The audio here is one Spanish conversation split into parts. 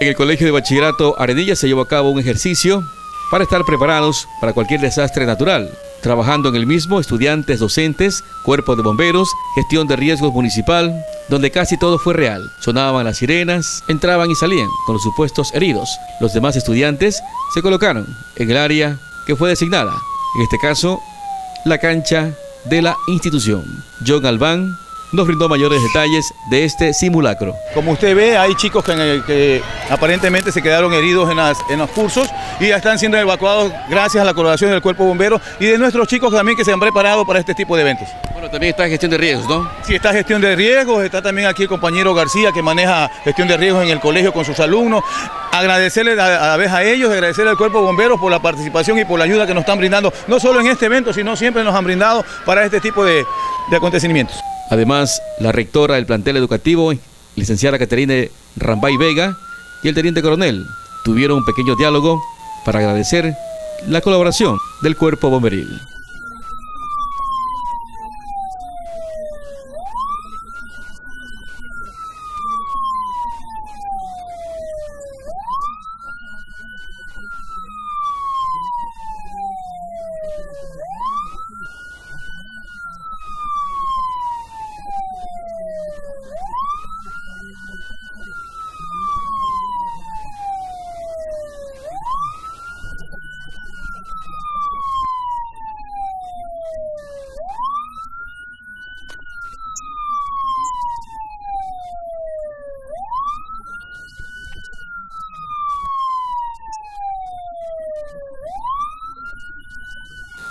En el Colegio de Bachillerato Arenilla se llevó a cabo un ejercicio para estar preparados para cualquier desastre natural. Trabajando en el mismo, estudiantes, docentes, cuerpo de bomberos, gestión de riesgos municipal, donde casi todo fue real. Sonaban las sirenas, entraban y salían con los supuestos heridos. Los demás estudiantes se colocaron en el área que fue designada, en este caso, la cancha de la institución. John Albán, nos brindó mayores detalles de este simulacro. Como usted ve, hay chicos que, aparentemente se quedaron heridos en, los cursos y ya están siendo evacuados gracias a la colaboración del cuerpo bombero y de nuestros chicos también que se han preparado para este tipo de eventos. Bueno, también está gestión de riesgos, ¿no? Sí, está gestión de riesgos, está también aquí el compañero García que maneja gestión de riesgos en el colegio con sus alumnos. Agradecerle a, la vez a ellos, agradecerle al cuerpo bombero por la participación y por la ayuda que nos están brindando, no solo en este evento, sino siempre nos han brindado para este tipo de acontecimientos. Además, la rectora del plantel educativo, licenciada Caterina Rambay Vega, y el teniente coronel tuvieron un pequeño diálogo para agradecer la colaboración del cuerpo bomberil.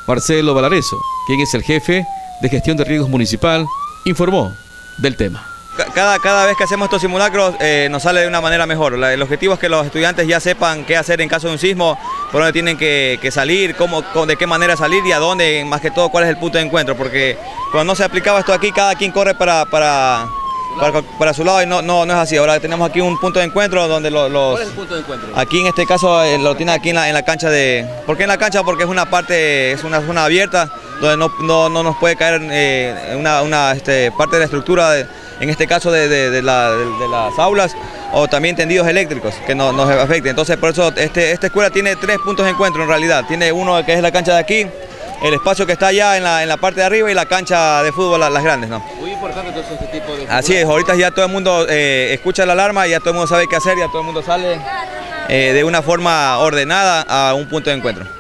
Marcelo Valareso, quien es el jefe de gestión de riesgos municipal, informó del tema. Cada, cada vez que hacemos estos simulacros eh, nos sale de una manera mejor. el objetivo es que los estudiantes ya sepan qué hacer en caso de un sismo, por dónde tienen que, salir, cómo, de qué manera salir y a dónde, más que todo cuál es el punto de encuentro, porque cuando no se aplicaba esto aquí, cada quien corre para, para para, su lado y no, no, no es así. Ahora tenemos aquí un punto de encuentro donde los... ¿Cuál es el punto de encuentro? Aquí en este caso eh, lo tiene aquí en la, en la, cancha de... ¿Por qué en la cancha? Porque es una parte, es una zona abierta donde no, no, nos puede caer eh, una, una este, parte de la estructura, en este caso de, de, las aulas o también tendidos eléctricos que no, nos afecten. Entonces por eso este, esta escuela tiene tres puntos de encuentro en realidad. Tiene uno que es la cancha de aquí, el espacio que está allá en la, en la parte de arriba y la cancha de fútbol, las, grandes. ¿no? Muy importante entonces este tipo de... Así es, ahorita ya todo el mundo eh, escucha la alarma, ya todo el mundo sabe qué hacer, ya todo el mundo sale eh, de una forma ordenada a un punto de encuentro.